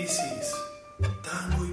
disse isso. Tá no